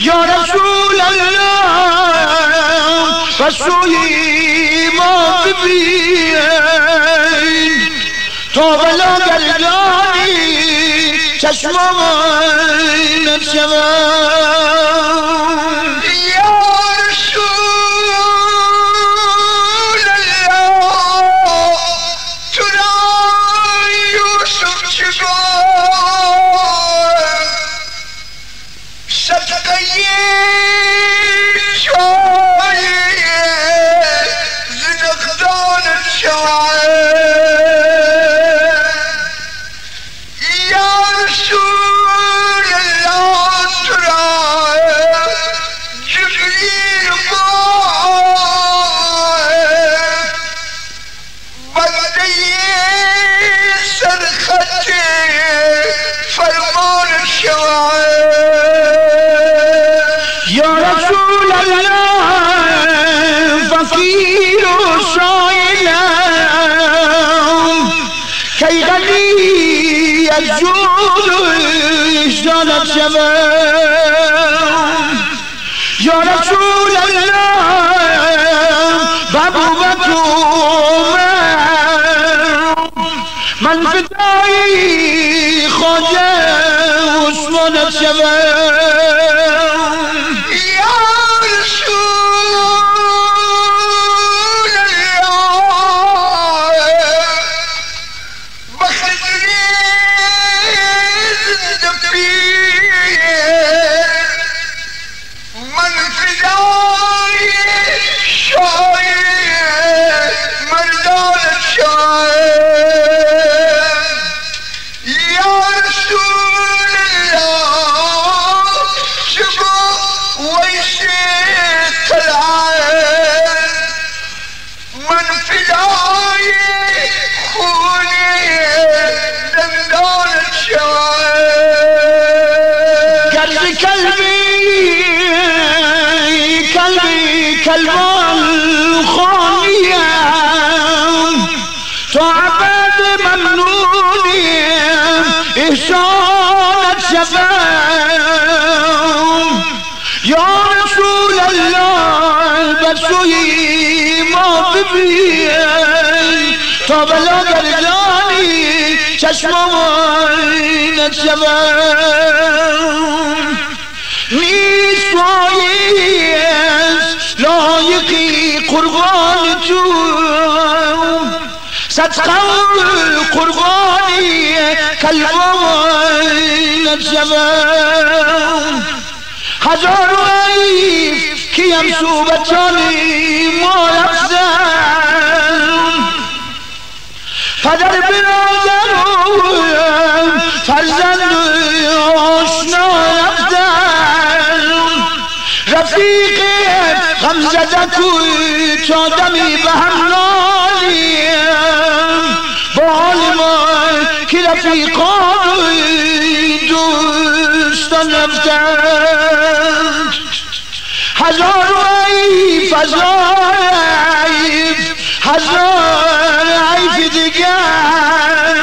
یا رسول الله و سوی ما ببین تا بلا گردانی داند شوم یا رسول الله بابو بکو من فدای خواجه عثمانت شوم قلبي كالوان خانية تعبد ممنوني إحسانك شفاهم يا رسول الله بسوي ما ببين تا بلا گردانی چشمانت شوم نیست وایست لایقی قربان تو صد قول قربانی کلوانت شوم هزار و عیف کیم صوبتانی ما رفتم پدر برادرم فرزند آشنا رفتم رفیق غم زده کوی تا دمی به هم نالیم با حال ما که رفیقان دوستان رفتن هزار عیف هزار عیف هزار عیف دیگر.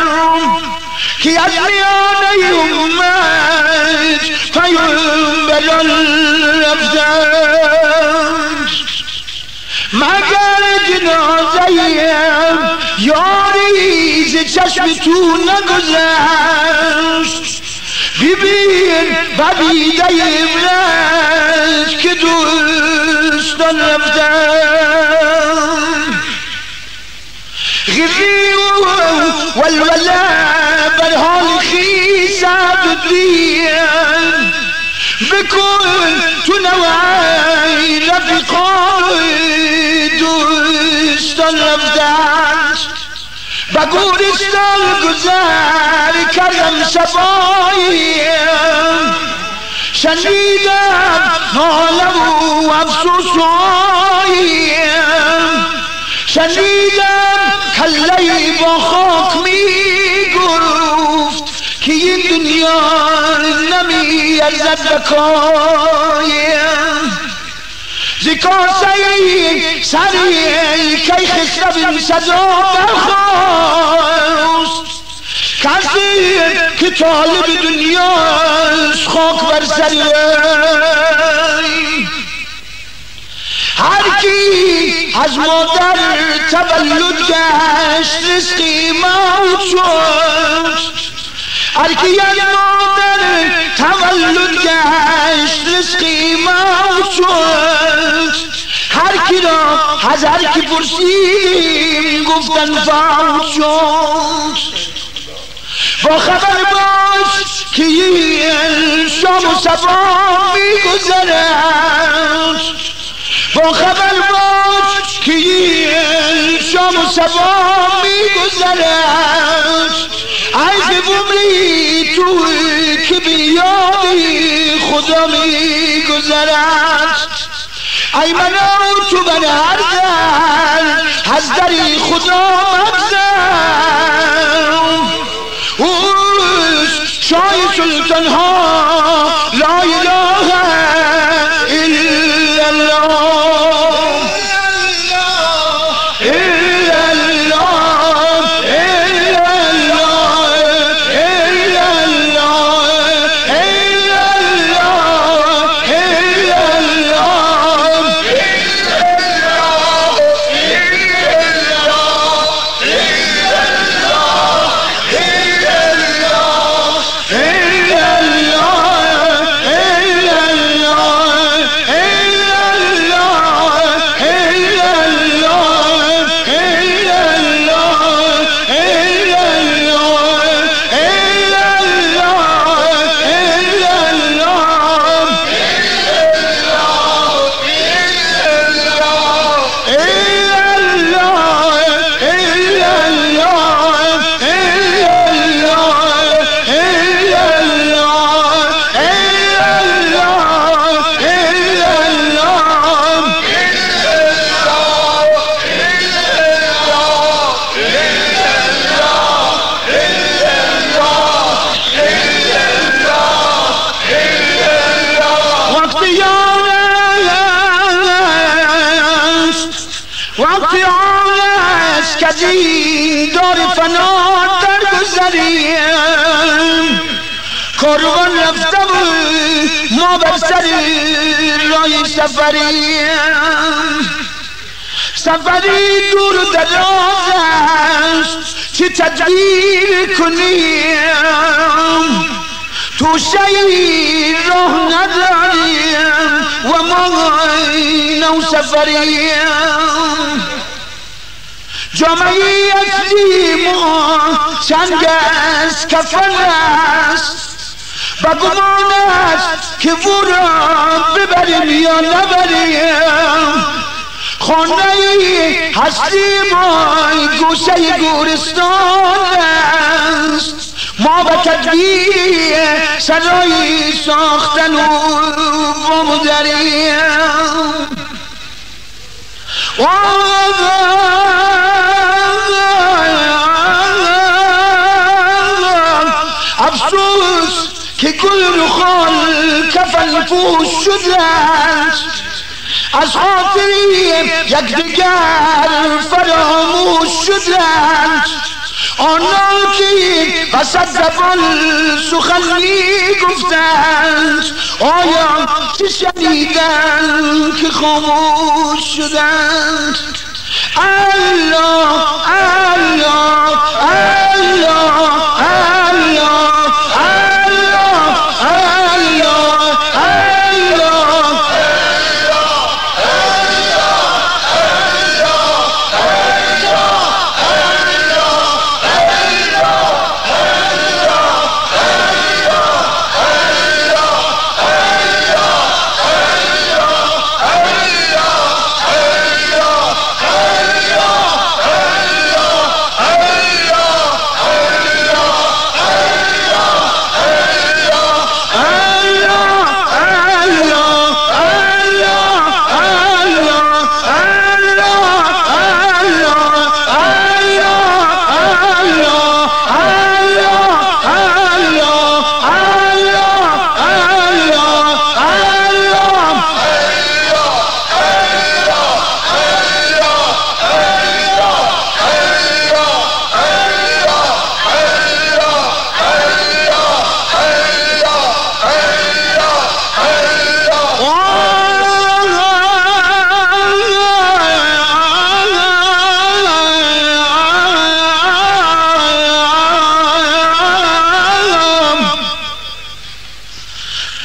که از میانه امت پیامبران رفتند جنازه یاری ز چشم تو نگذشت ببین بدیده ابرش که دوستان رفتن غری و ولوله بر حال دین بکن تو نوعی به گورستان گذر کردم شبایم شنیدم حالم و افسوسایم شنیدم کلی با خاک می گفت که این دنیا نمی ارزد ز کاسه سری کی خسرو سزا برخواست کسی که طالب دنیاست خاک بر سری هر کی از مادر تولد گشت رزقی موت شد. هر کی از مادر تولد گشت رزقی موت شد. کی را کی پرسیم گفتن فوت شد. با خبر باش که شام و سبا میگذرد. با خبر باش که شام و سبا میگذرد. ای بمری تو که بیادی خدا میگذرد. ای منو تو من در از دری خدا مگذر اوش شای سلطان ها این دار فنا در گذریم کاروان رفته و ما بر سر رای سفریم. سفری دور و دراز است چه تدبیر کنیم؟ تو شی راه نداریم و ما نو سفریم جامعه اصلی ما چنگ است کفن است. و گمان است که او را ببریم یا نبریم. خانه هستی ما گوشه گورستان است. ما به تدبیر سرایی ساختن و بمدریم پوش شدند از خاطری یکدیگر فراموش شدند آنان که وسط زبان سخن می گفتند آیا چه شنیدند که خاموش شدند؟ الله الله الله.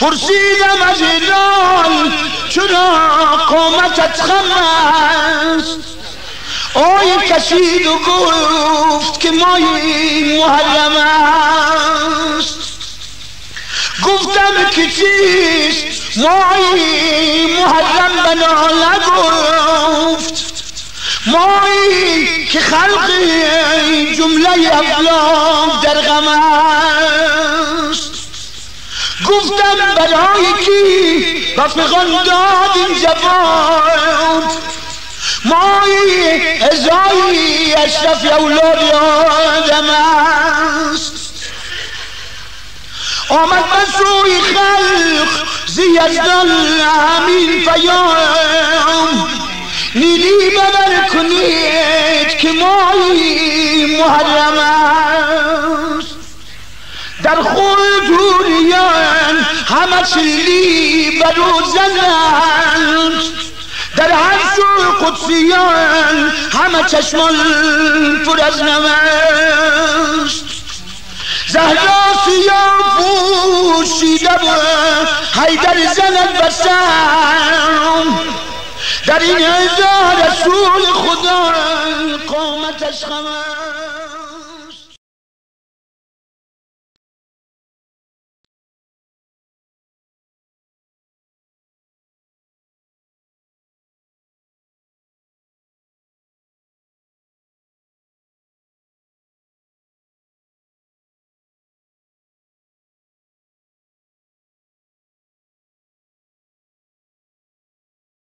گفتم از ایران چرا قومتت خم است؟ آی کشید و گفت که مای محرم است. گفتم که چیست؟ مای محرم بنا نگفت. مایی که خلق جمله افلاک در غم است. گفتم برای کی؟ رفقان داد این جوان. مایی ازایی اشرف اولاد آدم است. آمد مسروی خلق زیزدان امین پیام. نیلی بدر کنید که مایی محرم است. در خور دوریان همه چلی برو زنند در هر سو قدسیان همه چشمان پر از نمست زهرا سیاه پوشیده و حیدر زند بسم در این هزار رسول خدا قامتش خمه